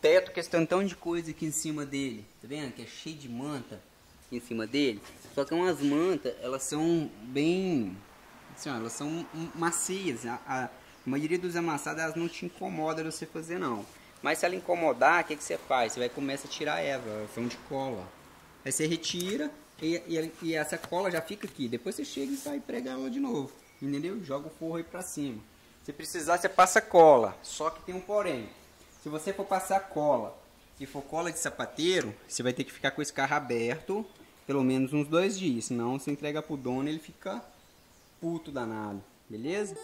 Teto com é esse tantão de coisa aqui em cima dele, tá vendo? Que é cheio de manta em cima dele. Só que umas mantas, elas são bem... Assim, elas são macias. A, a maioria dos amassados, elas não te incomodam de você fazer, não. Mas se ela incomodar, o que, que você faz? Você vai começar a tirar ela, elas são de cola. Aí você retira, e, e, e, essa cola já fica aqui. Depois você chega e sai pregar ela de novo. Entendeu? Joga o forro aí pra cima. Se precisar, você passa cola. Só que tem um porém. Se você for passar cola e for cola de sapateiro, você vai ter que ficar com esse carro aberto pelo menos uns dois dias. Senão você entrega pro dono e ele fica puto danado. Beleza?